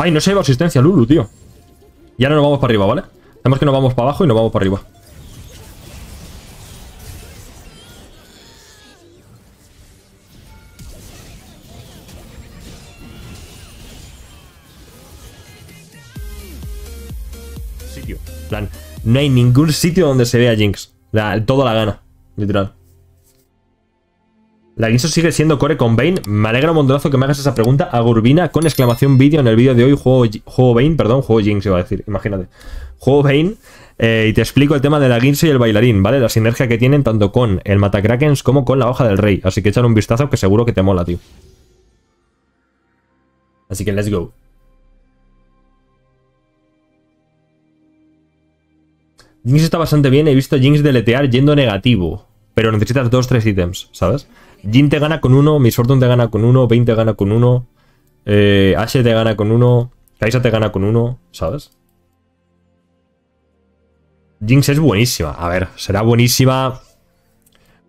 Ay, no se lleva asistencia Lulu, tío. Y ahora nos vamos para arriba, ¿vale? Sabemos que nos vamos para abajo y nos vamos para arriba. Sitio. Plan, no hay ningún sitio donde se vea Jinx. La, todo la gana, literal. La Guinso sigue siendo core con Bane. Me alegra un montonazo que me hagas esa pregunta a Gurbina con exclamación vídeo en el vídeo de hoy. Juego, juego Bane, perdón, juego Jinx iba a decir, imagínate. Juego Bane eh, y te explico el tema de la Guinso y el bailarín, ¿vale? La sinergia que tienen tanto con el Matacrakens como con la hoja del rey. Así que échale un vistazo que seguro que te mola, tío. Así que let's go. Jinx está bastante bien, he visto Jinx deletear yendo negativo. Pero necesitas dos, tres ítems, ¿sabes? Jin te gana con uno, Miss Fortune te gana con uno, Bane te gana con uno, eh, Ashe te gana con uno, Kaisa te gana con uno, ¿sabes? Jinx es buenísima. A ver, será buenísima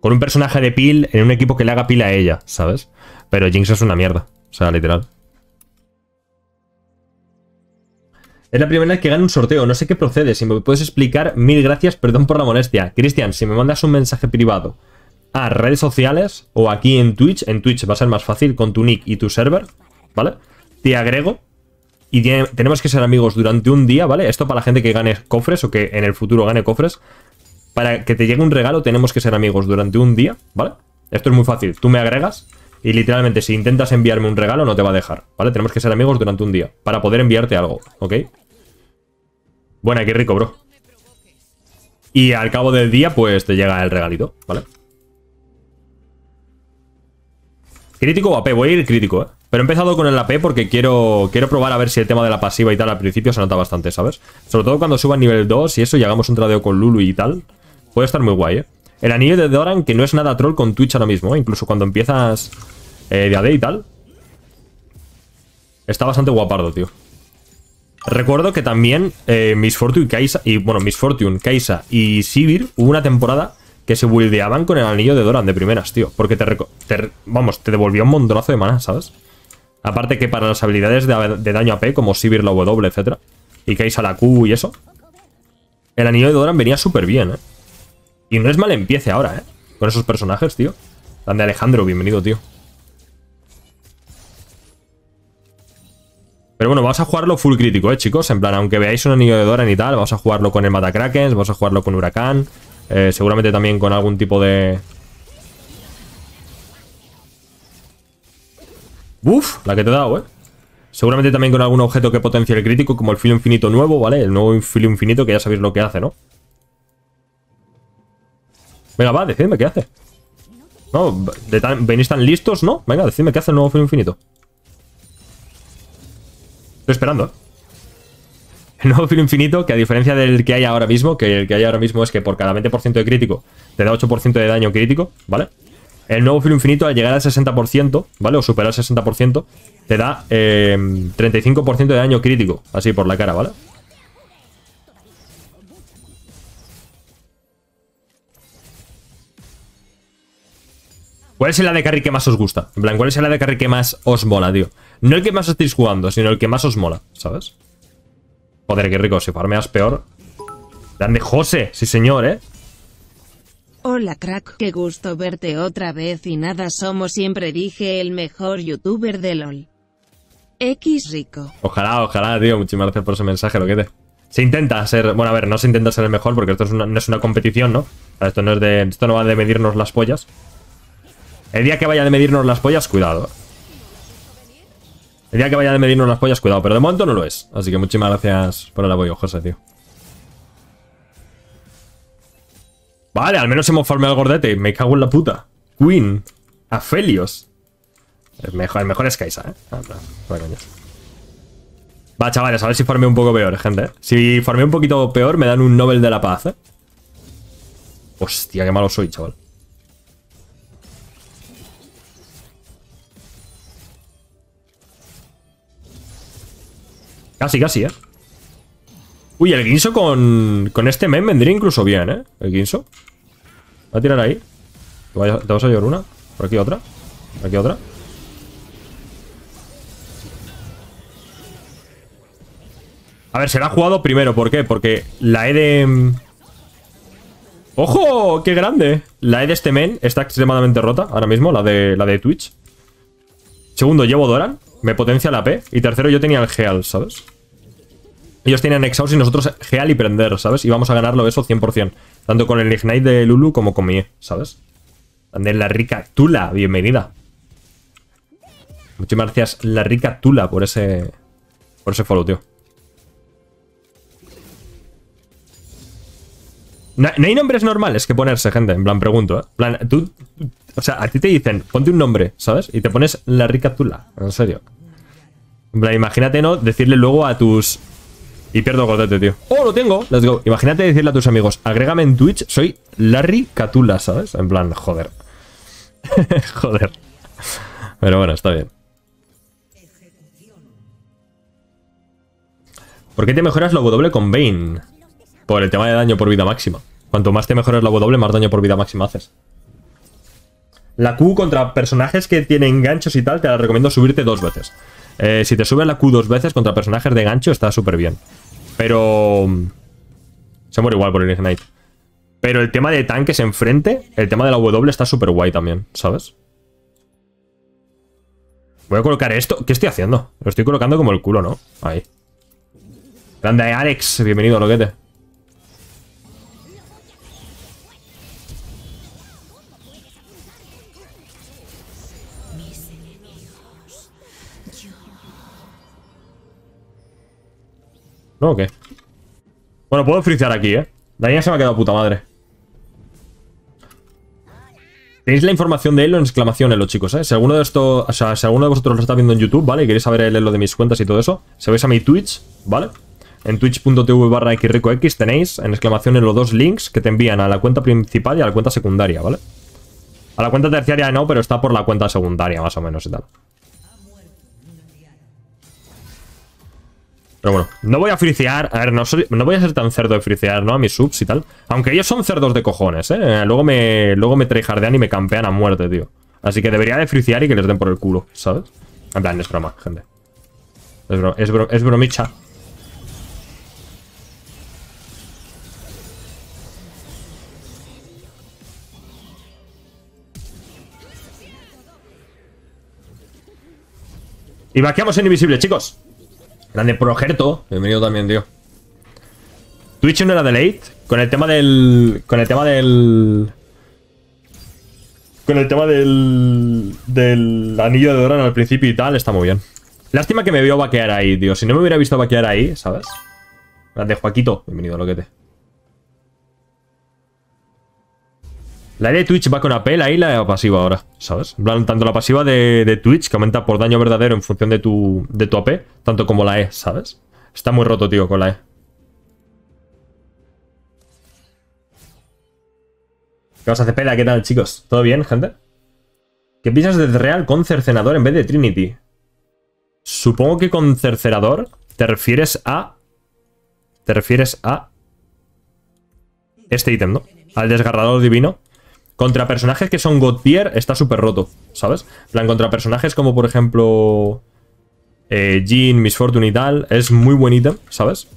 con un personaje de pil en un equipo que le haga pila a ella, ¿sabes? Pero Jinx es una mierda. O sea, literal. Es la primera vez que gano un sorteo, no sé qué procede. Si me puedes explicar, mil gracias, perdón por la molestia. Cristian, si me mandas un mensaje privado a redes sociales o aquí en Twitch, en Twitch va a ser más fácil con tu nick y tu server, ¿vale? Te agrego y tenemos que ser amigos durante un día, ¿vale? Esto para la gente que gane cofres o que en el futuro gane cofres. Para que te llegue un regalo tenemos que ser amigos durante un día, ¿vale? Esto es muy fácil. Tú me agregas y literalmente si intentas enviarme un regalo no te va a dejar, ¿vale? Tenemos que ser amigos durante un día para poder enviarte algo, ¿ok? Buena, qué rico, bro. Y al cabo del día, pues te llega el regalito, ¿vale? ¿Crítico o AP? Voy a ir crítico, ¿eh? Pero he empezado con el AP porque quiero, quiero probar a ver si el tema de la pasiva y tal al principio se nota bastante, ¿sabes? Sobre todo cuando suba a nivel 2 y eso y hagamos un tradeo con Lulu y tal. Puede estar muy guay, ¿eh? El anillo de Doran, que no es nada troll con Twitch ahora mismo, ¿eh? Incluso cuando empiezas eh, de AD y tal. Está bastante guapardo, tío. Recuerdo que también eh, Miss Fortune Kaisa, y bueno, Miss Fortune, y Sivir hubo una temporada que se buildeaban con el anillo de Doran de primeras, tío. Porque te, vamos, te devolvía un montonazo de mana, ¿sabes? Aparte que para las habilidades de, daño AP, como Sivir la W, etc. Y Kaisa la Q y eso. El anillo de Doran venía súper bien, ¿eh? Y no es mal empiece ahora, ¿eh? Con esos personajes, tío. de Alejandro, bienvenido, tío. Pero bueno, vamos a jugarlo full crítico, ¿eh, chicos? En plan, aunque veáis un anillo de Doran y tal, vamos a jugarlo con el Matacrakens, vamos a jugarlo con Huracán. Eh, seguramente también con algún tipo de... Uf, la que te he dado, ¿eh? Seguramente también con algún objeto que potencie el crítico, como el filo infinito nuevo, ¿vale? El nuevo filo infinito, que ya sabéis lo que hace, ¿no? Venga, va, decidme qué hace. No, venís tan listos, ¿no? Venga, decidme qué hace el nuevo filo infinito. Estoy esperando, ¿eh? El nuevo filo infinito, que a diferencia del que hay ahora mismo, que el que hay ahora mismo es que por cada 20% de crítico te da 8% de daño crítico, ¿vale? El nuevo filo infinito al llegar al 60%, ¿vale? O superar el 60%, te da 35% eh, de daño crítico, así por la cara, ¿vale? ¿Cuál es el AD carry que más os gusta? En plan, ¿cuál es el AD carry que más os mola, tío? No el que más estéis jugando, sino el que más os mola, ¿sabes? Joder, qué rico, si farmeas peor. Grande José, sí señor, ¿eh? Hola crack, qué gusto verte otra vez y nada somos siempre dije el mejor youtuber de LOL. X rico. Ojalá, ojalá, tío, muchísimas gracias por ese mensaje, lo que te. Se intenta ser, bueno, a ver, no se intenta ser el mejor porque esto no es una competición, ¿no? Esto no es de, esto no va de medirnos las pollas. El día que vaya de medirnos las pollas, cuidado. El día que vaya de medirnos las pollas, cuidado. Pero de momento no lo es. Así que muchísimas gracias por el apoyo, José, tío. Vale, al menos hemos farmeado al gordete. Me cago en la puta. Queen. Mejor, el mejor es Kaisa, ¿eh? Ah, Va, chavales, a ver si farmeo un poco peor, gente. ¿eh? Si farmeo un poquito peor, me dan un Nobel de la Paz, ¿eh? Hostia, qué malo soy, chaval. Casi, casi, ¿eh? Uy, el guinso con, con este mem vendría incluso bien, ¿eh? El guinso. Va a tirar ahí. ¿Te vas a llevar una? Por aquí otra. Por aquí otra. A ver, se la ha jugado primero. ¿Por qué? Porque la E de... ¡Ojo! ¡Qué grande! La E de este men está extremadamente rota ahora mismo, la de, la de Twitch. Segundo, llevo Doran. Me potencia la P. Y tercero, yo tenía el Geal, ¿sabes? Ellos tienen Exhaust y nosotros Geal y Prender, ¿sabes? Y vamos a ganarlo eso 100%. Tanto con el Ignite de Lulu como con mi ¿sabes? También la rica Tula, bienvenida. Muchas gracias, la rica Tula, por ese... Por ese follow, tío. No, hay nombres normales que ponerse, gente. En plan, pregunto, ¿eh? Plan, tú... O sea, a ti te dicen, ponte un nombre, ¿sabes? Y te pones la rica Tula. En serio. En plan, imagínate, ¿no? Decirle luego a tus... Y pierdo gotete, tío. ¡Oh, lo tengo! Let's go. Imagínate decirle a tus amigos, agrégame en Twitch, soy Larry Catula, ¿sabes? En plan, joder. joder. Pero bueno, está bien. ¿Por qué te mejoras la W con Bane? Por el tema de daño por vida máxima. Cuanto más te mejoras la W, más daño por vida máxima haces. La Q contra personajes que tienen ganchos y tal, te la recomiendo subirte dos veces. Eh, si te subes la Q dos veces contra personajes de gancho, está súper bien. Pero... Mm, se muere igual por el Ignite. Pero el tema de tanques enfrente, el tema de la W está súper guay también, ¿sabes? Voy a colocar esto. ¿Qué estoy haciendo? Lo estoy colocando como el culo, ¿no? Ahí. Grande Alex, bienvenido, loquete. ¿No o qué? Bueno, puedo frisear aquí, ¿eh? La niña se me ha quedado puta madre. Tenéis la información de él en exclamación los chicos, ¿eh? Si alguno de estos, o sea, si alguno de vosotros lo está viendo en YouTube, ¿vale? Y queréis saber el lo de mis cuentas y todo eso, se vais a mi Twitch, ¿vale? En twitch.tv barra xricox tenéis en exclamación en los dos links que te envían a la cuenta principal y a la cuenta secundaria, ¿vale? A la cuenta terciaria no, pero está por la cuenta secundaria, más o menos y tal. Pero bueno, no voy a fricear. A ver, no, no voy a ser tan cerdo de fricear, ¿no? A mis subs y tal. Aunque ellos son cerdos de cojones, ¿eh? Luego me, luego me y me campean a muerte, tío. Así que debería de fricear y que les den por el culo, ¿sabes? En plan, es broma, gente. Es, es bromicha. Y vaqueamos en invisible, chicos. Grande Progerto. Bienvenido también, tío. Twitch no era de late. Con el tema del. Con el tema del. Con el tema del. Del anillo de Doran al principio y tal, está muy bien. Lástima que me vio vaquear ahí, tío. Si no me hubiera visto vaquear ahí, ¿sabes? Grande Joaquito. Bienvenido, loquete. La de Twitch va con AP, la y la pasiva ahora, ¿sabes? Tanto la pasiva de, Twitch, que aumenta por daño verdadero en función de tu, de tu AP, tanto como la E, ¿sabes? Está muy roto, tío, con la E. ¿Qué vas a hacer, pela? ¿Qué tal, chicos? ¿Todo bien, gente? ¿Qué piensas de Real con cercenador en vez de Trinity? Supongo que con cercerador te refieres a... Te refieres a... Este ítem, ¿no? Al desgarrador divino. Contra personajes que son God tier está súper roto, ¿sabes? plan, contra personajes como por ejemplo... Eh, Jean, Miss y tal, es muy buen ítem, ¿sabes?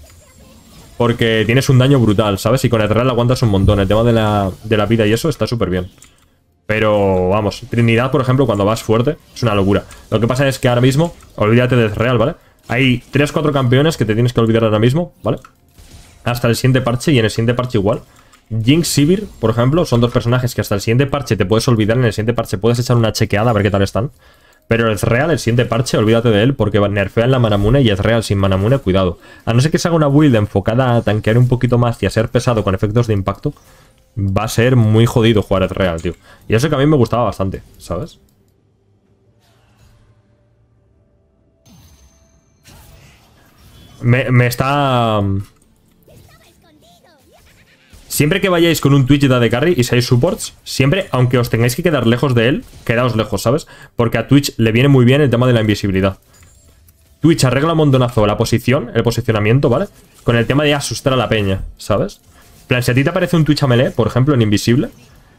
Porque tienes un daño brutal, ¿sabes? Y con el real aguantas un montón. El tema de la, de la vida y eso está súper bien. Pero, vamos, Trinidad, por ejemplo, cuando vas fuerte, es una locura. Lo que pasa es que ahora mismo, olvídate de Real, ¿vale? Hay 3-4 campeones que te tienes que olvidar ahora mismo, ¿vale? Hasta el siguiente parche y en el siguiente parche igual. Jinx Sivir, por ejemplo, son dos personajes que hasta el siguiente parche te puedes olvidar. En el siguiente parche puedes echar una chequeada a ver qué tal están. Pero el real, el siguiente parche, olvídate de él porque nerfean la Manamune y es real sin Manamune, cuidado. A no ser que se haga una build enfocada a tanquear un poquito más y a ser pesado con efectos de impacto, va a ser muy jodido jugar el real, tío. Y eso que a mí me gustaba bastante, ¿sabes? me está... Siempre que vayáis con un Twitch de Carry y seáis supports, siempre, aunque os tengáis que quedar lejos de él, quedaos lejos, ¿sabes? Porque a Twitch le viene muy bien el tema de la invisibilidad. Twitch arregla un montonazo la posición, el posicionamiento, ¿vale? Con el tema de asustar a la peña, ¿sabes? plan, si a ti te aparece un Twitch a melee, por ejemplo, en invisible,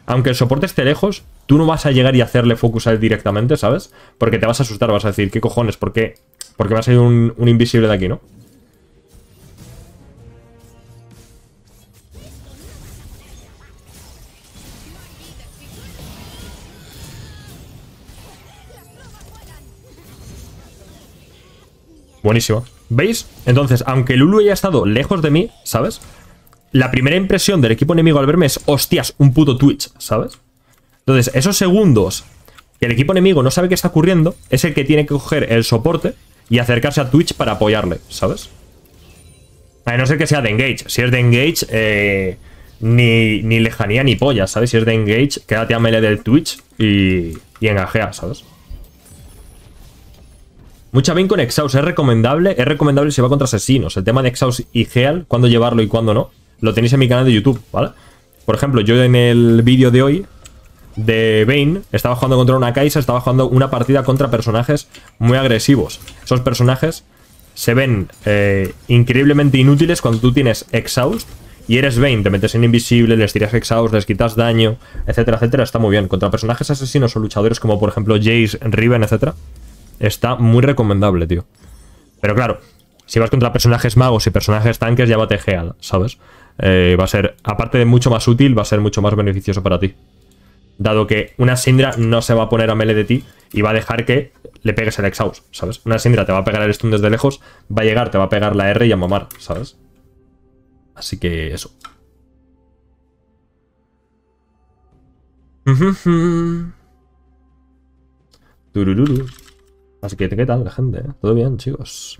aunque el soporte esté lejos, tú no vas a llegar y hacerle focus a él directamente, ¿sabes? Porque te vas a asustar, vas a decir, ¿qué cojones? ¿Por qué? Porque va a salir un, un invisible de aquí, ¿no? Buenísimo. ¿Veis? Entonces, aunque Lulu haya estado lejos de mí, ¿sabes? La primera impresión del equipo enemigo al verme es, hostias, un puto Twitch, ¿sabes? Entonces, esos segundos que el equipo enemigo no sabe qué está ocurriendo, es el que tiene que coger el soporte y acercarse a Twitch para apoyarle, ¿sabes? A no ser que sea de Engage. Si es de Engage, eh, ni, ni, lejanía ni polla, ¿sabes? Si es de Engage, quédate a melee del Twitch y, y engajea, ¿sabes? Mucha bien con Exhaust, es recomendable, es recomendable si va contra asesinos. El tema de Exhaust y Heal, cuándo llevarlo y cuándo no, lo tenéis en mi canal de YouTube, ¿vale? Por ejemplo, yo en el vídeo de hoy de Bane estaba jugando contra una Kaisa, estaba jugando una partida contra personajes muy agresivos. Esos personajes se ven eh, increíblemente inútiles cuando tú tienes Exhaust y eres Bane, te metes en invisible, les tiras Exhaust, les quitas daño, etcétera, etcétera, está muy bien. Contra personajes asesinos o luchadores como por ejemplo Jace, Riven, etcétera, Está muy recomendable, tío. Pero claro, si vas contra personajes magos y personajes tanques, ya va a ¿sabes? Eh, va a ser, aparte de mucho más útil, va a ser mucho más beneficioso para ti. Dado que una Syndra no se va a poner a melee de ti y va a dejar que le pegues el exhaust, ¿sabes? Una Syndra te va a pegar el stun desde lejos, va a llegar, te va a pegar la R y a mamar, ¿sabes? Así que eso. Así que, ¿qué tal gente? ¿Todo bien, chicos?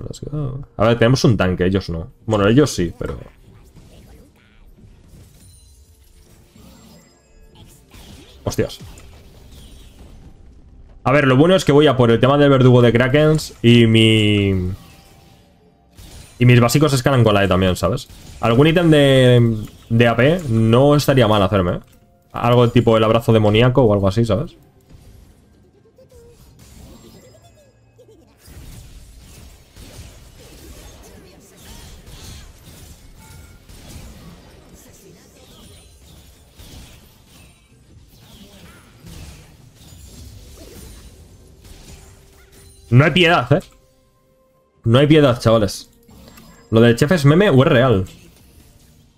A ver, tenemos un tanque, ellos no. Bueno, ellos sí, pero... Hostias. A ver, lo bueno es que voy a por el tema del verdugo de Krakens y mi... Y mis básicos escalan con la E también, ¿sabes? Algún ítem de, de AP no estaría mal hacerme. Algo tipo el abrazo demoníaco o algo así, ¿sabes? No hay piedad, ¿eh? No hay piedad, chavales. Lo del chef es meme o es real.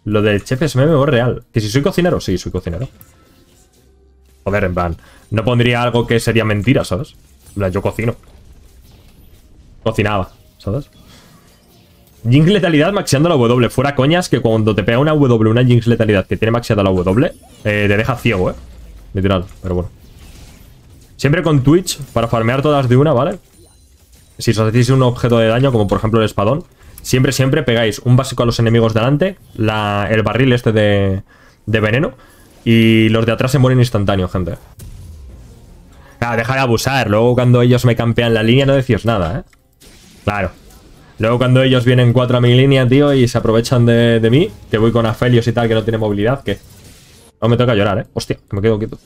Lo del chef es meme o es real. Que si soy cocinero, sí, soy cocinero. Joder, en plan. No pondría algo que sería mentira, ¿sabes? En plan, yo cocino. Cocinaba, ¿sabes? Jinx letalidad maxeando la W. Fuera coñas que cuando te pega una W, una Jinx letalidad que tiene maxeada la W, eh, te deja ciego, ¿eh? Literal, pero bueno. Siempre con Twitch, para farmear todas de una, ¿vale? Si os hacéis un objeto de daño, como por ejemplo el espadón, siempre, siempre pegáis un básico a los enemigos delante, el barril este de, de veneno, y los de atrás se mueren instantáneo, gente. Claro, deja de abusar. Luego cuando ellos me campean la línea no decís nada, ¿eh? Claro. Luego cuando ellos vienen cuatro a mi línea, tío, y se aprovechan de, de mí, que voy con Afelios y tal, que no tiene movilidad, que... No me toca llorar, ¿eh? Hostia, que me quedo quieto.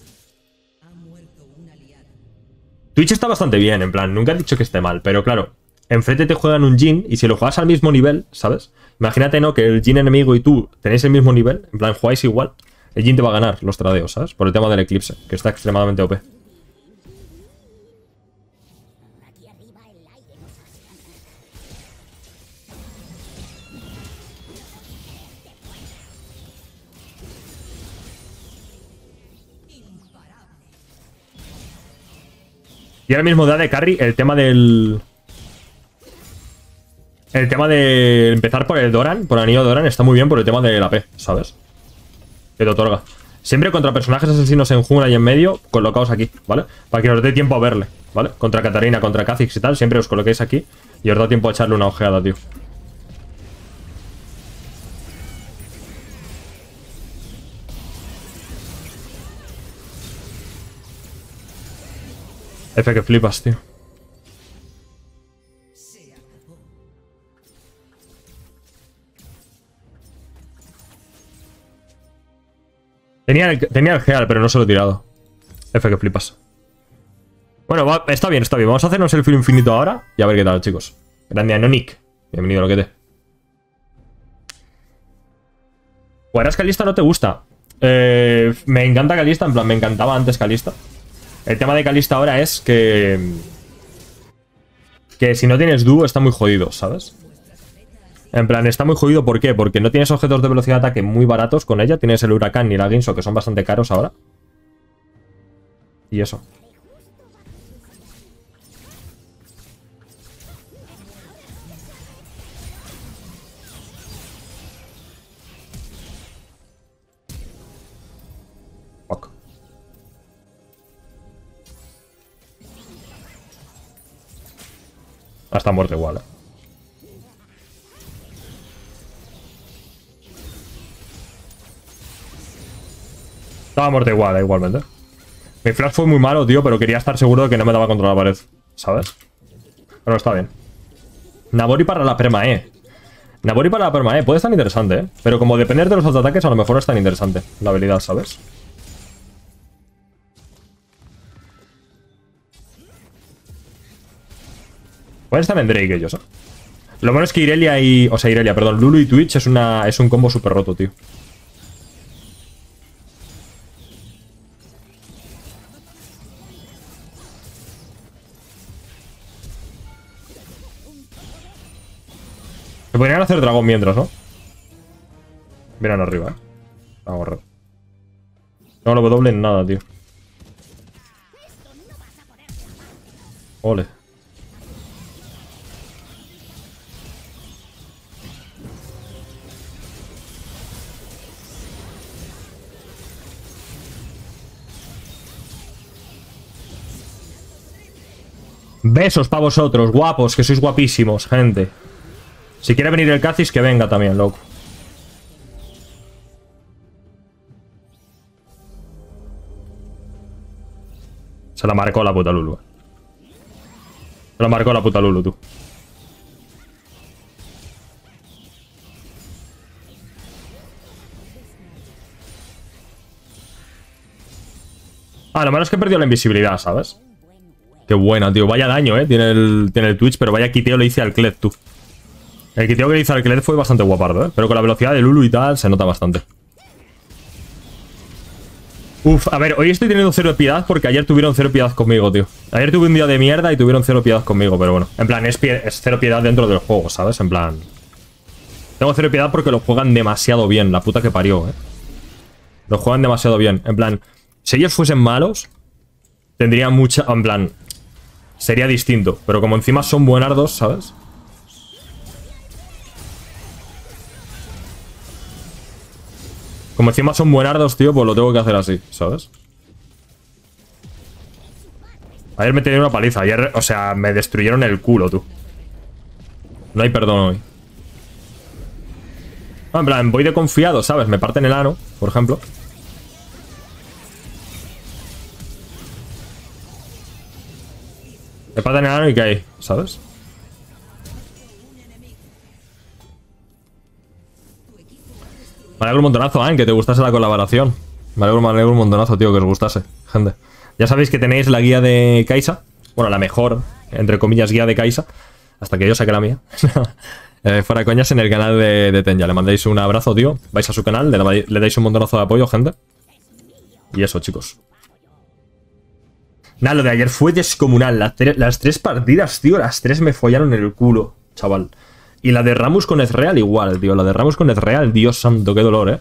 Twitch está bastante bien, en plan, nunca he dicho que esté mal, pero claro, enfrente te juegan un Jin y si lo juegas al mismo nivel, ¿sabes? Imagínate, ¿no? Que el Jin enemigo y tú tenéis el mismo nivel, en plan, jugáis igual, el Jin te va a ganar los tradeos, ¿sabes? Por el tema del eclipse, que está extremadamente OP. Y ahora mismo da de carry el tema del... El tema de empezar por el Doran, por el anillo Doran, está muy bien por el tema de la P, ¿sabes? Que te otorga. Siempre contra personajes asesinos en jungla y en medio, colocaos aquí, ¿vale? Para que os dé tiempo a verle, ¿vale? Contra Katarina, contra Kha'Zix y tal, siempre os coloquéis aquí y os da tiempo a echarle una ojeada, tío. F que flipas, tío. Tenía el, tenía el Geal, pero no se lo he tirado. F que flipas. Bueno, está bien, está bien. Vamos a hacernos el filo infinito ahora y a ver qué tal, chicos. Grande Anonic. Bienvenido a lo que te. ¿Jugarás Calista no te gusta? Eh, me encanta Calista, en plan, me encantaba antes Calista. El tema de Calista ahora es que... Que si no tienes dúo está muy jodido, ¿sabes? En plan, está muy jodido, ¿por qué? Porque no tienes objetos de velocidad de ataque muy baratos con ella. Tienes el Huracán y la Ginso, que son bastante caros ahora. Y eso. Hasta muerte igual, eh. Estaba muerte igual, eh, igualmente. Mi flash fue muy malo, tío, pero quería estar seguro de que no me daba contra la pared. ¿Sabes? Pero está bien. Nabori para la perma, eh. Nabori para la perma, eh. Puede estar interesante, eh. Pero como depender de los ataques, a lo mejor es tan interesante la habilidad, ¿sabes? Pueden estar en Drake ellos, ¿eh? Lo bueno es que Irelia y... O sea, Irelia, perdón. Lulu y Twitch es, una, es un combo súper roto, tío. Se podrían hacer dragón mientras, ¿no? Miran arriba, ¿eh? No lo W en nada, tío. Ole. Besos para vosotros, guapos, que sois guapísimos, gente. Si quiere venir el Cacis, que venga también, loco. Se la marcó la puta Lulu. Se la marcó la puta Lulu, tú. Ah, lo malo es que perdió la invisibilidad, ¿sabes? Qué buena, tío. Vaya daño, ¿eh? Tiene el, tiene el Twitch, pero vaya quiteo le hice al Kled, tú. El quiteo que le hice al Kled fue bastante guapardo, ¿eh? Pero con la velocidad de Lulu y tal se nota bastante. Uf, a ver, hoy estoy teniendo cero piedad porque ayer tuvieron cero piedad conmigo, tío. Ayer tuve un día de mierda y tuvieron cero piedad conmigo, pero bueno. En plan, es, es cero piedad dentro del juego, ¿sabes? En plan... Tengo cero piedad porque lo juegan demasiado bien, la puta que parió, ¿eh? Lo juegan demasiado bien. En plan, si ellos fuesen malos, tendría mucha... En plan, sería distinto. Pero como encima son buenardos, ¿sabes? Como encima son buenardos, tío, pues lo tengo que hacer así, ¿sabes? Ayer me tenían una paliza. Ayer, o sea, me destruyeron el culo, tú. No hay perdón hoy. en plan, voy de confiado, ¿sabes? Me parten el ano, por ejemplo. Me parten el ano y cae, ¿sabes? Me alegro un montonazo, ¿eh? que te gustase la colaboración. Me alegro, me alegro un montonazo, tío, que os gustase, gente. Ya sabéis que tenéis la guía de Kaisa. Bueno, la mejor, entre comillas, guía de Kaisa. Hasta que yo saque la mía. eh, fuera coñas en el canal de, de Tenya. Le mandéis un abrazo, tío. Vais a su canal, le, le dais un montonazo de apoyo, gente. Y eso, chicos. Nada, lo de ayer fue descomunal. Las, tres partidas, tío, las tres me follaron el culo, chaval. Y la de Ramus con Ezreal igual, tío. La de Ramus con Ezreal, Dios santo, qué dolor, eh.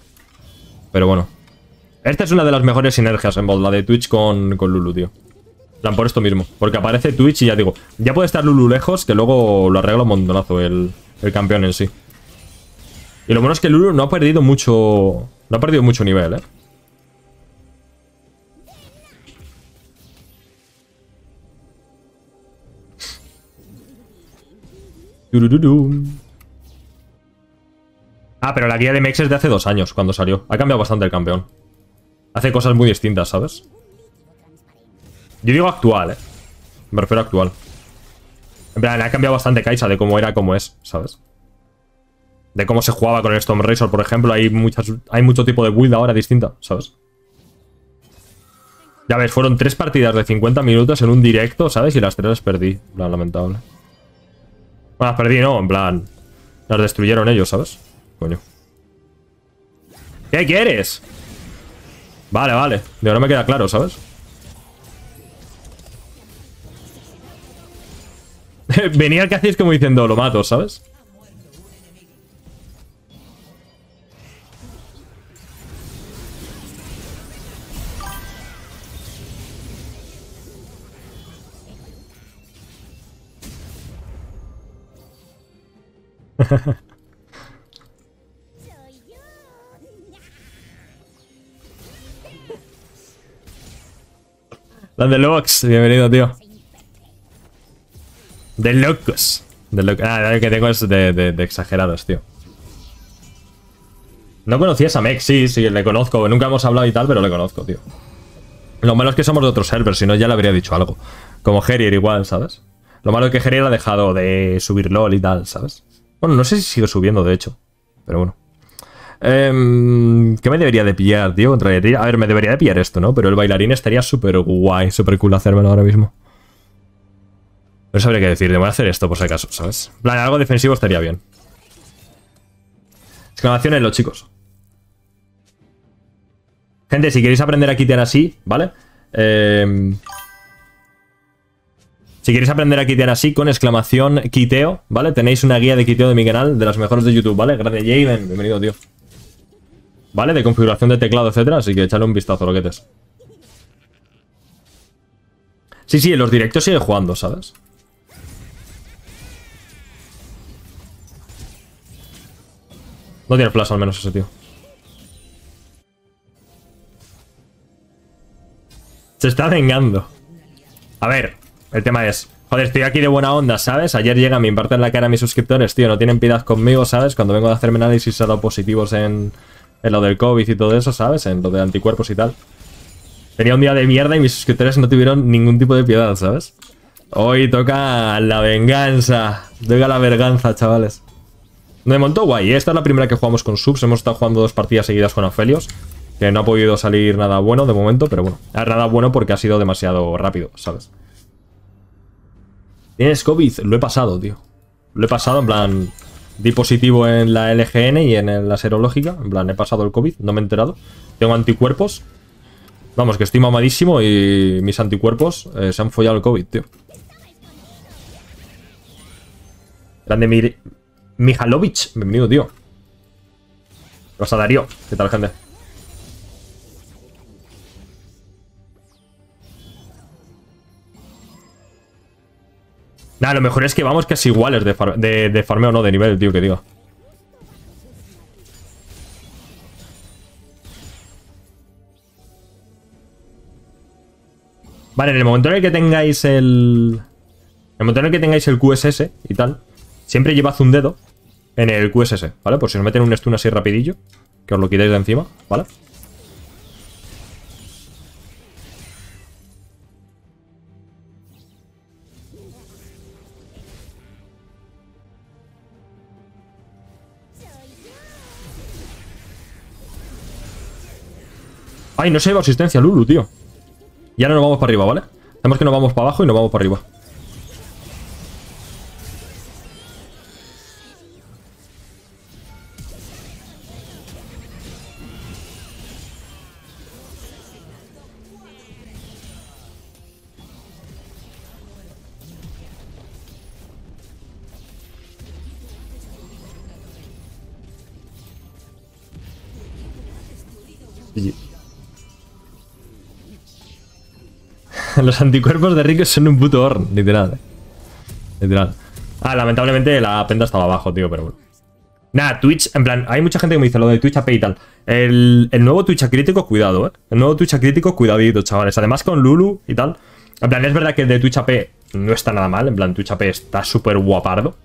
Pero bueno. Esta es una de las mejores sinergias en bot, la de Twitch con, con Lulu, tío. plan, por esto mismo. Porque aparece Twitch y ya digo, ya puede estar Lulu lejos, que luego lo arregla un montonazo el, el campeón en sí. Y lo bueno es que Lulu no ha perdido mucho... No ha perdido mucho nivel, eh. Ah, pero la guía de Mex es de hace dos años, cuando salió. Ha cambiado bastante el campeón. Hace cosas muy distintas, ¿sabes? Yo digo actual, ¿eh? Me refiero a actual. En plan, ha cambiado bastante Kaisa de cómo era cómo es, ¿sabes? De cómo se jugaba con el Storm Razor, por ejemplo. Hay, hay mucho tipo de build ahora distinta, ¿sabes? Ya ves, fueron tres partidas de 50 minutos en un directo, ¿sabes? Y las tres las perdí. lamentable. Las perdí, no, en plan... Las destruyeron ellos, ¿sabes? Coño. ¿Qué quieres? Vale, vale. De ahora me queda claro, ¿sabes? Venía el que hacéis como diciendo, lo mato, ¿sabes? La de Lux, bienvenido, tío. De locos. De lo, ah, que tengo es de exagerados, tío. No conocías a Mex, sí, sí, le conozco. Nunca hemos hablado y tal, pero le conozco, tío. Lo malo es que somos de otro server, si no ya le habría dicho algo. Como Herier igual, ¿sabes? Lo malo es que Herier ha dejado de subir LOL y tal, ¿sabes? Bueno, no sé si sigue subiendo, de hecho. Pero bueno. Em, ¿Qué me debería de pillar, tío? A ver, me debería de pillar esto, ¿no? Pero el bailarín estaría súper guay, súper cool hacérmelo ahora mismo. No sabría qué decir, voy a hacer esto por si acaso, ¿sabes? En plan, algo defensivo estaría bien. Exclamación en los chicos. Gente, si queréis aprender a quitear así, ¿vale? Eh, si queréis aprender a quitear así con exclamación quiteo, ¿vale? Tenéis una guía de quiteo de mi canal, de las mejores de YouTube, ¿vale? Grande Javen, bienvenido, tío. ¿Vale? De configuración de teclado, etcétera, así que echadle un vistazo, loquetes. Sí, sí, en los directos sigue jugando, ¿sabes? No tiene flash al menos ese tío. Se está vengando. A ver, el tema es... Joder, estoy aquí de buena onda, ¿sabes? Ayer llega, me imparten la cara a mis suscriptores, tío. No tienen piedad conmigo, ¿sabes? Cuando vengo a hacerme análisis he dado positivos en, en lo del COVID y todo eso, ¿sabes? En lo de anticuerpos y tal. Tenía un día de mierda y mis suscriptores no tuvieron ningún tipo de piedad, ¿sabes? Hoy toca la venganza. Toca la verganza, chavales. Me montó guay. ¿eh? Esta es la primera que jugamos con subs. Hemos estado jugando dos partidas seguidas con Aphelios. Que no ha podido salir nada bueno de momento, pero bueno. Nada bueno porque ha sido demasiado rápido, ¿sabes? ¿Tienes COVID? Lo he pasado, tío. Lo he pasado, en plan... Di positivo en la LGN y en la serológica. En plan, he pasado el COVID, no me he enterado. Tengo anticuerpos. Vamos, que estoy mamadísimo y mis anticuerpos eh, se han follado el COVID, tío. Grande Mir Mijalovic, bienvenido, tío. ¿Qué pasa, Darío? ¿Qué tal, gente? Nah, lo mejor es que vamos casi iguales de, de, farmeo, no, de nivel, tío, que diga. Vale, en el momento en el que tengáis el... En el momento en el que tengáis el QSS y tal, siempre llevad un dedo en el QSS, ¿vale? Por si os meten un stun así rapidillo, que os lo quitéis de encima, ¿vale? Ay, no se lleva asistencia, Lulu, tío. Y ahora nos vamos para arriba, ¿vale? Sabemos que nos vamos para abajo y nos vamos para arriba. Los anticuerpos de Rico son un puto horn, literal. eh. Literal. Ah, lamentablemente la penta estaba abajo, tío, pero bueno. Nada, Twitch, en plan, hay mucha gente que me dice lo de Twitch AP y tal. El, el nuevo Twitch crítico, cuidado, eh. El nuevo Twitch crítico, cuidadito, chavales. Además con Lulu y tal. En plan, es verdad que el de Twitch AP no está nada mal. En plan, Twitch AP está súper guapardo.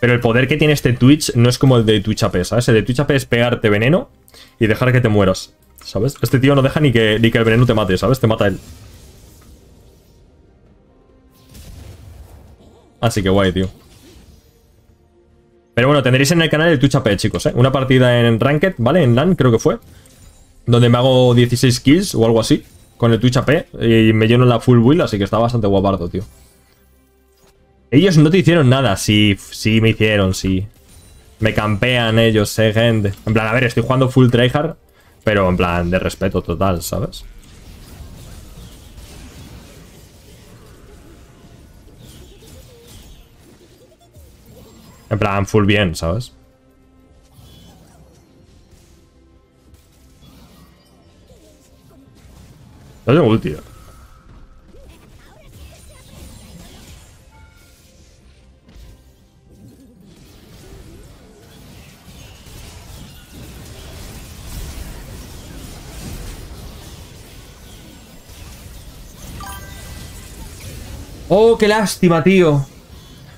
Pero el poder que tiene este Twitch no es como el de Twitch AP, ¿sabes? El de Twitch AP es pegarte veneno y dejar que te mueras, ¿sabes? Este tío no deja ni que, ni que el veneno te mate, ¿sabes? Te mata él. Así que guay, tío. Pero bueno, tendréis en el canal el Twitch AP, chicos, ¿eh? Una partida en Ranked, ¿vale? En LAN, creo que fue. Donde me hago 16 kills o algo así. Con el Twitch AP. Y me lleno la full build, así que está bastante guapardo, tío. Ellos no te hicieron nada. Sí, sí me hicieron, sí. Me campean ellos, eh, gente. En plan, a ver, estoy jugando full tryhard. Pero en plan, de respeto total, ¿sabes? En plan, full bien, ¿sabes? No tengo ulti. Oh, qué lástima, tío.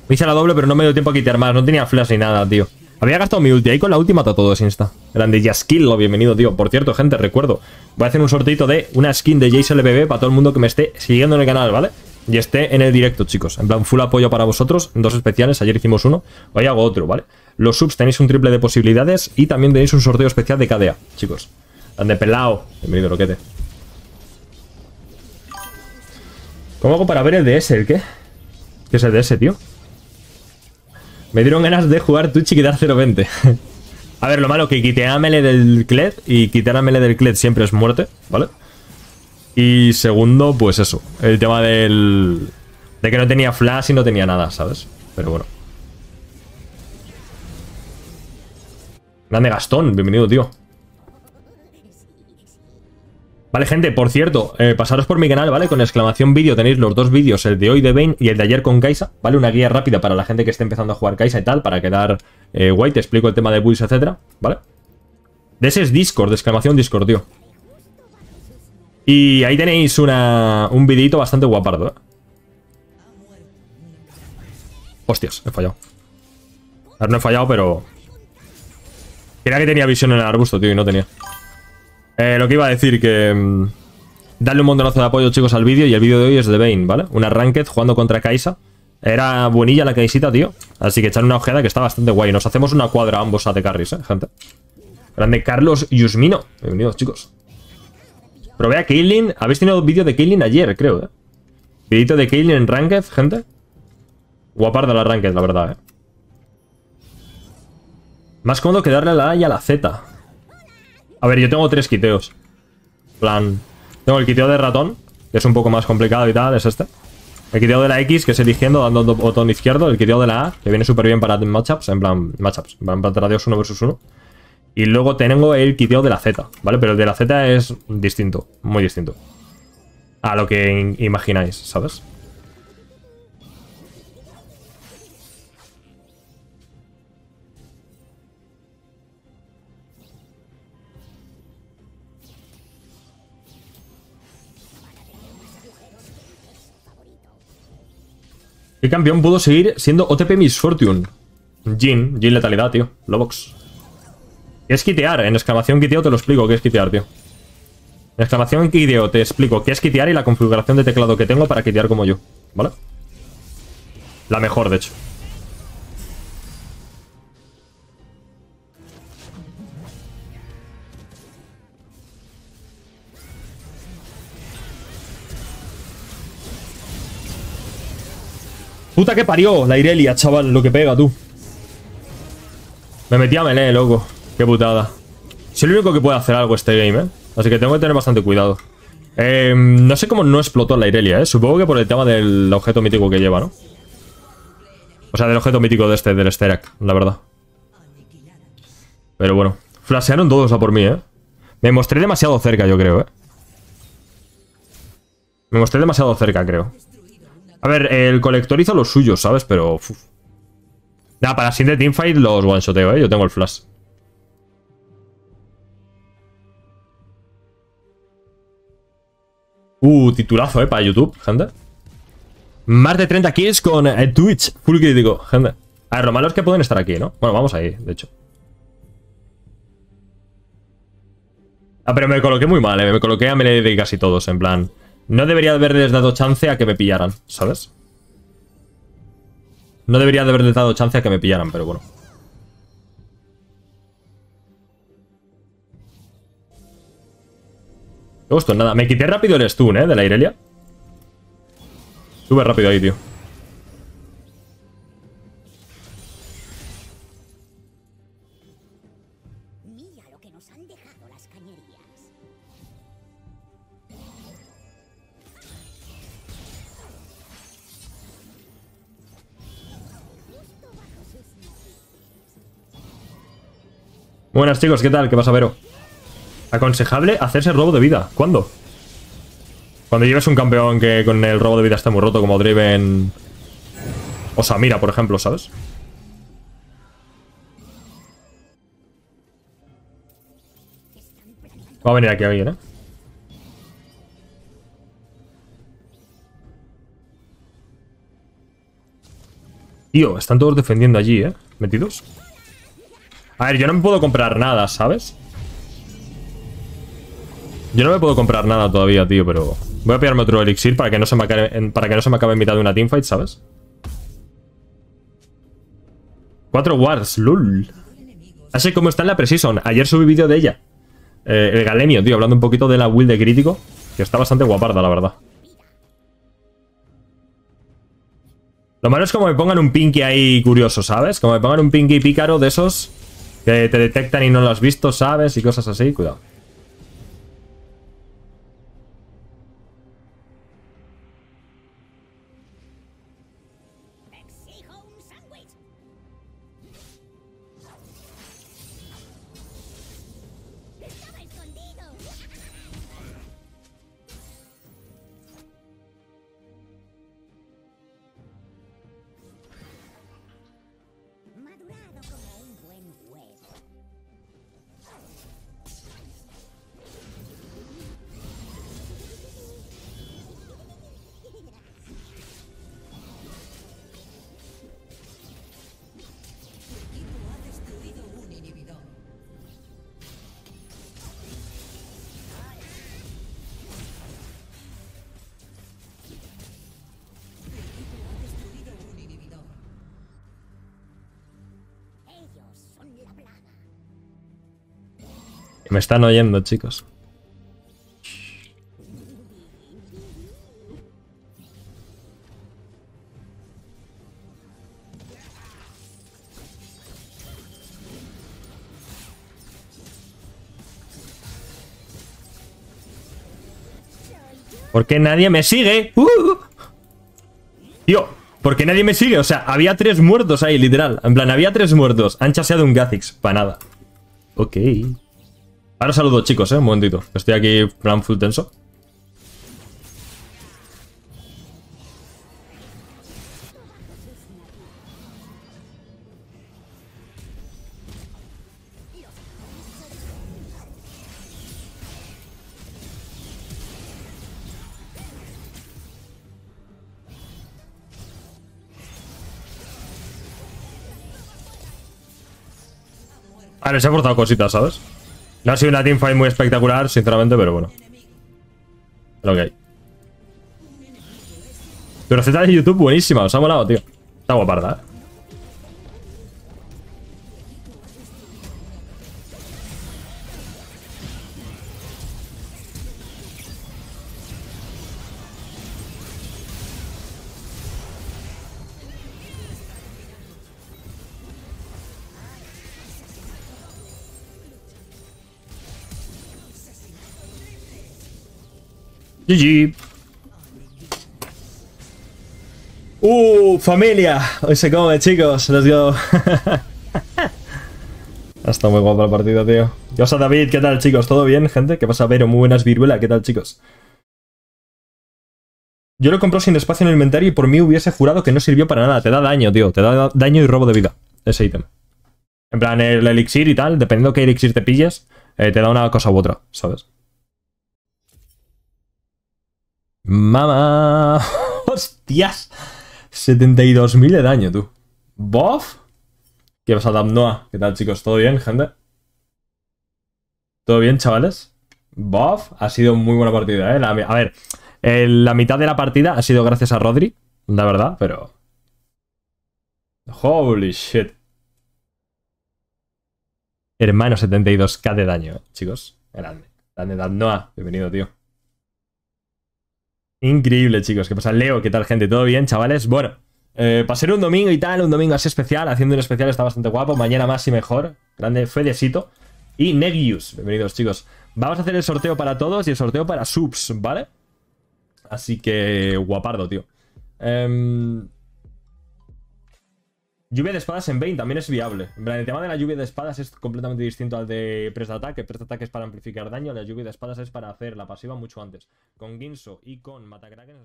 Me hice la doble, pero no me dio tiempo a quitar más. No tenía flash ni nada, tío. Había gastado mi ulti ahí con la última a todos insta. Grande Yaskillo, bienvenido, tío. Por cierto, gente, recuerdo. Voy a hacer un sorteito de una skin de Jace LBB para todo el mundo que me esté siguiendo en el canal, ¿vale? Y esté en el directo, chicos. En plan, full apoyo para vosotros. Dos especiales. Ayer hicimos uno. Hoy hago otro, ¿vale? Los subs tenéis un triple de posibilidades. Y también tenéis un sorteo especial de KDA, chicos. Grande pelao. Bienvenido, loquete. ¿Cómo hago para ver el DS? ¿El qué? ¿Qué es el DS, tío? Me dieron ganas de jugar Twitch y quitar 0.20. a ver, lo malo que quité a melee del Kled y quitar a melee del Kled siempre es muerte, ¿vale? Y segundo, pues eso, el tema del... De que no tenía flash y no tenía nada, ¿sabes? Pero bueno. Grande Gastón, bienvenido, tío. Vale, gente, por cierto, eh, pasaros por mi canal, ¿vale? Con exclamación vídeo tenéis los dos vídeos, el de hoy de Bane y el de ayer con Kaisa, ¿vale? Una guía rápida para la gente que esté empezando a jugar Kaisa y tal, para quedar eh, guay, te explico el tema de builds, etcétera, ¿vale? De ese es Discord, de exclamación Discord, tío. Y ahí tenéis una, un videito bastante guapardo, ¿eh? Hostias, he fallado. A ver, no he fallado, pero... Creía que tenía visión en el arbusto, tío, y no tenía. Eh, lo que iba a decir, que... Mm, darle un montonazo de apoyo, chicos, al vídeo. Y el vídeo de hoy es de Bane, ¿vale? Una ranked jugando contra Kaisa. Era buenilla la Kaisita, tío. Así que echar una ojeada que está bastante guay. Nos hacemos una cuadra ambos a de carries, ¿eh, gente? Grande Carlos Yusmino. Bienvenidos, chicos. Probé a Kaylin. Habéis tenido vídeo de Kaylin ayer, creo, ¿eh? Vidito de Kaylin en Ranked, gente. Guaparda la Ranked, la verdad, ¿eh? Más cómodo que darle a la A y a la Z. A ver, yo tengo tres quiteos. plan, tengo el quiteo de ratón, que es un poco más complicado y tal, es este. El quiteo de la X, que es eligiendo dando botón izquierdo. El quiteo de la A, que viene súper bien para matchups, en plan, matchups, en plan, radios 1 versus 1. Y luego tengo el quiteo de la Z, ¿vale? Pero el de la Z es distinto, muy distinto. A lo que imagináis, ¿sabes? ¿Qué campeón pudo seguir siendo OTP Miss Fortune? Jin, Jin letalidad, tío. Lobox. ¿Qué es quitear? En exclamación quiteo te lo explico qué es quitear, tío. En exclamación quiteo te explico qué es quitear y la configuración de teclado que tengo para quitear como yo, ¿vale? La mejor, de hecho. Puta que parió la Irelia, chaval, lo que pega, tú. Me metí a melee, loco. Qué putada. Soy el único que puede hacer algo este game, ¿eh? Así que tengo que tener bastante cuidado. Eh, no sé cómo no explotó la Irelia, ¿eh? Supongo que por el tema del objeto mítico que lleva, ¿no? O sea, del objeto mítico de este, del Sterak, la verdad. Pero bueno. Flashearon todos a por mí, ¿eh? Me mostré demasiado cerca, yo creo, ¿eh? Me mostré demasiado cerca, creo. A ver, el colector hizo lo suyo, ¿sabes? Pero... Nada, para siguiente teamfight los one-shoteo, ¿eh? Yo tengo el flash. Uh, titulazo, ¿eh? Para YouTube, gente. Más de 30 kills con eh, Twitch. Full crítico, gente. A ver, lo malo es que pueden estar aquí, ¿no? Bueno, vamos ahí, de hecho. Ah, pero me coloqué muy mal, ¿eh? Me coloqué a melee de casi todos, en plan... No debería haberles dado chance a que me pillaran, ¿sabes? No debería haberles dado chance a que me pillaran, pero bueno. Me gustó, nada. Me quité rápido el stun, ¿eh? De la Irelia. Sube rápido ahí, tío. Buenas chicos, ¿qué tal? ¿Qué pasa, Vero? Aconsejable hacerse robo de vida. ¿Cuándo? Cuando lleves un campeón que con el robo de vida está muy roto, como Driven o Samira, por ejemplo, ¿sabes? Va a venir aquí alguien, ¿eh? Tío, están todos defendiendo allí, ¿eh? Metidos. A ver, yo no me puedo comprar nada, ¿sabes? Yo no me puedo comprar nada todavía, tío, pero... Voy a pillarme otro elixir para que no se me acabe, para que no se me acabe en mitad de una teamfight, ¿sabes? Cuatro wards, lul. Así como está en la Precision. Ayer subí vídeo de ella. Eh, el Galemio, tío, hablando un poquito de la build de crítico. Que está bastante guaparda, la verdad. Lo malo es como me pongan un pinky ahí curioso, ¿sabes? Como me pongan un pinky pícaro de esos que te detectan y no lo has visto, ¿sabes? Y cosas así, cuidado. Me están oyendo, chicos. ¿Por qué nadie me sigue? Uh. Tío, ¿por qué nadie me sigue? O sea, había tres muertos ahí, literal. En plan, había tres muertos. Han chaseado un Gathix, para nada. Ok. Ahora saludo, chicos, eh, un momentito. Estoy aquí, plan full tenso. Vale, se ha forzado cositas, ¿sabes? No ha sido una teamfight muy espectacular, sinceramente, pero bueno. Lo que hay. Tu receta de YouTube buenísima, os ha molado, tío. Está guaparda, eh. GG. Uh, familia. Hoy se come, chicos. Let's go. Está muy guapa la partida, tío. Yo soy David, ¿qué tal, chicos? ¿Todo bien, gente? ¿Qué pasa, Vero? Muy buenas, Viruela. ¿Qué tal, chicos? Yo lo compré sin espacio en el inventario y por mí hubiese jurado que no sirvió para nada. Te da daño, tío. Te da daño y robo de vida. Ese ítem. En plan, el elixir y tal, dependiendo de qué elixir te pilles, eh, te da una cosa u otra, ¿sabes? ¡Mamá! ¡Hostias! 72.000 de daño, tú. ¿Bof? ¿Qué pasa, Damnoa? ¿Qué tal, chicos? ¿Todo bien, gente? ¿Todo bien, chavales? Bof, ha sido muy buena partida, ¿eh? a ver, la mitad de la partida ha sido gracias a Rodri, la verdad, pero... Holy shit. Hermano, 72k de daño, chicos. Grande, Damnoa. Bienvenido, tío. Increíble, chicos. ¿Qué pasa? Leo, ¿qué tal, gente? ¿Todo bien, chavales? Bueno, eh, ser un domingo y tal, un domingo así especial, haciendo un especial está bastante guapo. Mañana más y mejor. Grande Fedesito. Y Negius. Bienvenidos, chicos. Vamos a hacer el sorteo para todos y el sorteo para subs, ¿vale? Así que guapardo, tío. Eh, Lluvia de espadas en Bane también es viable. el tema de la lluvia de espadas es completamente distinto al de press de ataque. Press de ataque es para amplificar daño, la lluvia de espadas es para hacer la pasiva mucho antes. Con Ginso y con Matakraken